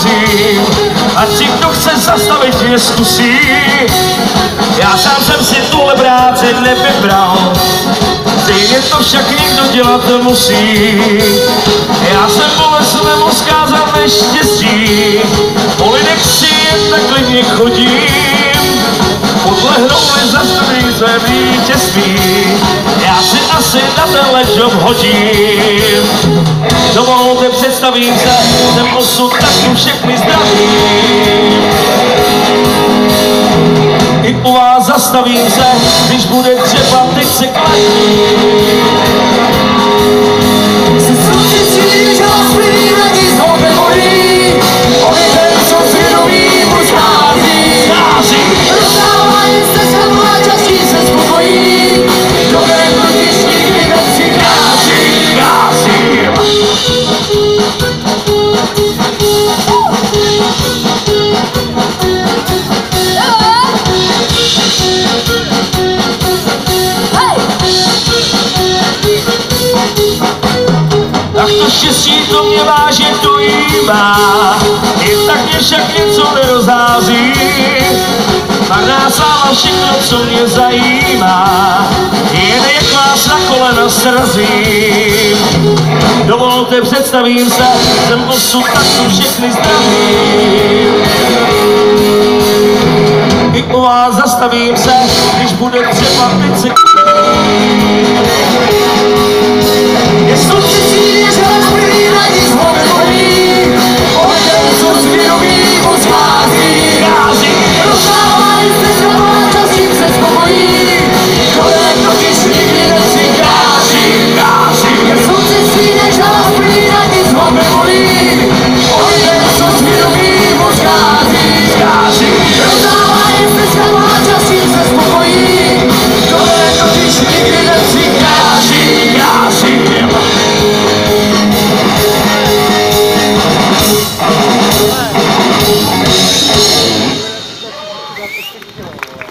prosím, ať si kdo chce zastavit mě zkusí. Já sám jsem si tuhle práci nevybral, stejně to však někdo dělat musí. Já jsem bolestnému zkázal neštěstí, po lidech si jen tak klidně chodím, podlehnou-li za své vítězství, já si tenhle job hodím. Dovolte, představím se, jsem osud, tak tu všechny zdravím. I u vás zastavím se, když bude třeba, teď se kladím. Štěstí to mě vážně dojímá, i tak mě však něco nerozhází. Marná sláva všechno, co mě zajímá, jen jak vás na kolena srazím. Dovolte, představím se, jsem osud, tak tu všechny zdravím. I u vás zastavím se, když bude třeba teď se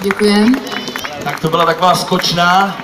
Děkuji. Tak to byla taková skočná.